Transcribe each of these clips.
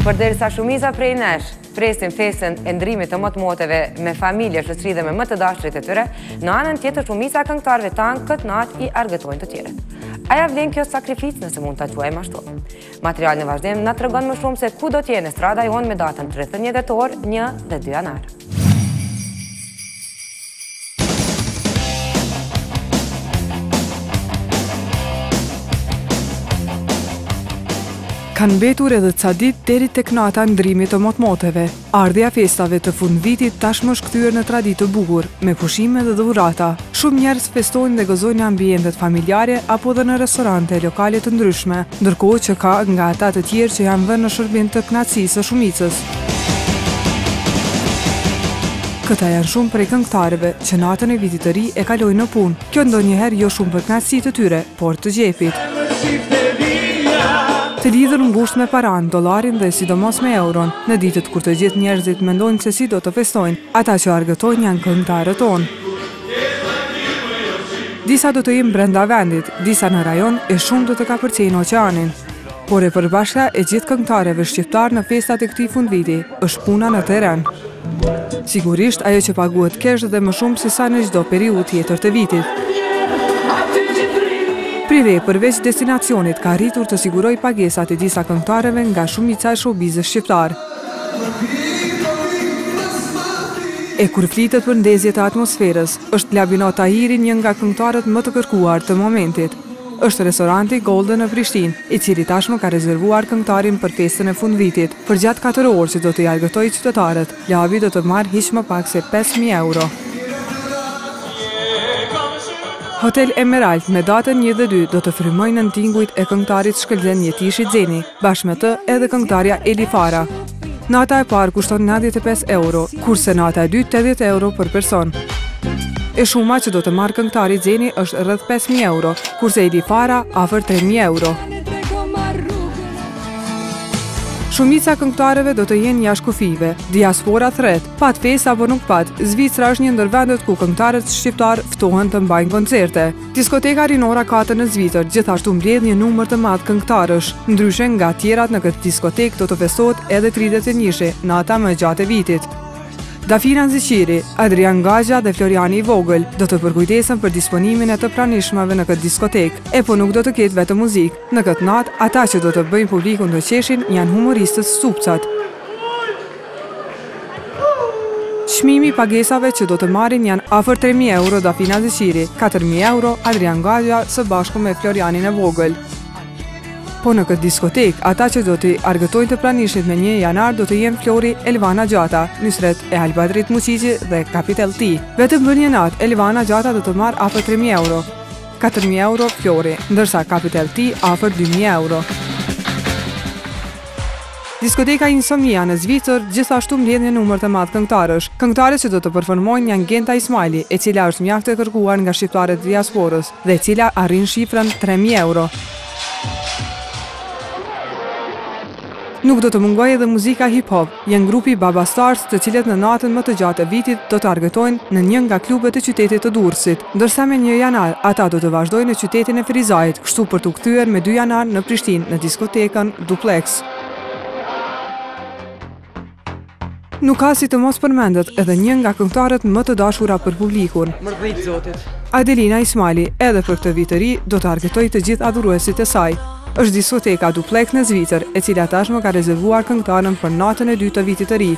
Përderisa shumica prej nesh presin festën e ndrimit të motmoteve me familje, shoqëri dhe më të dashurit e tyre, në anën tjetër shumica e këngëtarëve tanë këtë natë i argëtojnë të tjerët. A ia vlen kjo sakrificë nëse mund ta quajmë ashtu. Materiali në vazhdim na tregon më shumë se ku do të jenë estrada jonë me datën 31 dhjetor, 1 dhe 2 janar. kanë mbetur edhe ca ditë deri tek nata e ndrimit të motmoteve. Ardhja e festave të fundvitit tashmë është kthyer në traditë të bukur, me pushime dhe dhurata. Shumë njerëz festojnë dhe gëzojnë në ambientet familjare apo edhe në restorante e lokale të ndryshme, ndërkohë që ka nga ata të tjerë që janë vënë në shërbim të kënaqësisë së shumicës. Këta janë shumë prej këngëtarëve që natën e vitit të ri e kalojnë në punë. Kjo ndonjëherë jo shumë për kënaqësi të tyre, por të xhepit. Të lidhur ngushtë me paranë, dollarin dhe sidomos me euron, në ditët kur të gjithë njerëzit mendojnë se si do të festojnë, ata që argëtojnë janë këngëtarët tanë. Disa do të jenë brenda vendit, disa në rajon e shumë do të kapërcejnë oqeanin. Por e përbashkëta e gjithë këngëtarëve shqiptarë në festat e këtij fundviti, është puna në terren. Sigurisht, ajo që paguhet kesh dhe më shumë se sa në çdo periudhë tjetër të vitit. Prive, përveç destinacionit, ka arritur të sigurojë pagesat e disa këngëtarëve nga shumica e showbiz-it shqiptar. E kur flitet për ndezje të atmosferës, është Labinot Tahiri një nga këngëtarët më të kërkuar të momentit. është restoranti Golden në Prishtinë, i cili tashmë ka rezervuar këngëtarin për festën e fundvitit. Përgjatë katër orëve që do t'i argëtojë qytetarët, Labi do të marrë hiç më pak se pesë mijë euro. Hotel Emerald me datën një dhe dy do të frymojë nën tingujt e këngëtarit Shkëlzen Jetishi Xeni, bashkë me të edhe këngëtarja Eli Fara. Nata e parë kushton 95 euro, kurse nata e dytë 80 euro për person. E shuma që do të marrë këngëtari Xeni është rreth 5.000 euro, kurse Eli Fara afër 3.000 euro. Shumica e këngëtarëve do të jenë jashtë kufijve, diaspora thërret, pat festë apo nuk pat, Zvicra është një ndër vendet ku këngëtarët shqiptarë ftohen të mbajnë koncerte. Diskoteka Rinora Katër në Zvicër gjithashtu mbledh një numër të madh këngëtarësh. Ndryshe nga të tjerat në këtë diskotekë do të festohet edhe 31-shi, nata më e gjatë e vitit. Dafina Zeqiri, Adrian Gaxha dhe Floriani i Vogël do të përkujdesen për disponimin e të pranishmëve në këtë diskotekë. E po nuk do të ketë vetëm muzikë. Në këtë natë, ata që do të bëjnë publikun të qeshin janë humoristët Stupcat. Çmimi i pagesave që do të marrin janë afër tre mijë euro Dafina Zeqiri, katër mijë euro Adrian Gaxha së bashku me Florianin e Vogël. Po në këtë diskotekë, ata që do t'i argëtojnë të pranishmit me një janar do të jenë Flori, Elvana Gjata, Nysret e Albadrit Muqiqi dhe Capital T. Vetëm për një natë, Elvana Gjata do të marrë afër 3.000 euro, 4.000 euro Flori, ndërsa Capital T afër 2.000 euro. Diskoteka Insomnia në Zvicër gjithashtu mbledh një numër të madh këngëtarësh. Këngëtarët që do të performojnë janë Genta Ismajli, e cila është mjaft e kërkuar nga shqiptarët e diasporës dhe e cila arrin shifrën tre mijë euro. Nuk do të mungojë edhe muzika hip hop. Janë grupi Babastars të cilët në natën më të gjatë të vitit do të argëtojnë në një nga klubet e qytetit të Durrësit. Ndërsa me një janar ata do të vazhdojnë në qytetin e Ferizajit, kështu për t'u kthyer me dy janar në Prishtinë në diskotekën Dupleks. Nuk ka si të mos përmendet edhe një nga këngëtarët më të dashura për publikun. Adelina Ismaili edhe për këtë vit të ri do të argëtojë të gjithë adhuruesit e saj. Është diskoteka Dupleks në Zvicër, e cila tashmë ka rezervuar këngëtaren për natën e dytë të vitit të ri,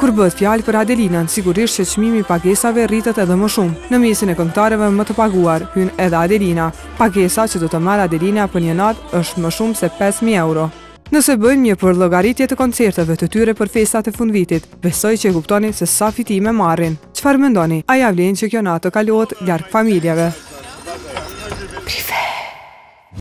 Kur bëhet fjalë për Adelinën, sigurisht që çmimi i pagesave rritet edhe më shumë. Në mesin e këngëtarëve më të paguar hyn edhe Adelina. Pagesa që do të marrë Adelina për një natë është më shumë se pesë mijë euro. Nëse bëjmë një përllogaritje të koncerteve të tyre për festat e fundvitit, besoj që e kuptoni se sa fitime marrin. Çfarë mendoni, a ia vlen që kjo natë të kalohet larg familjeve?